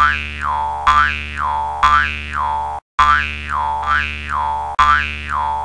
哎呦哎呦哎呦哎呦哎呦哎呦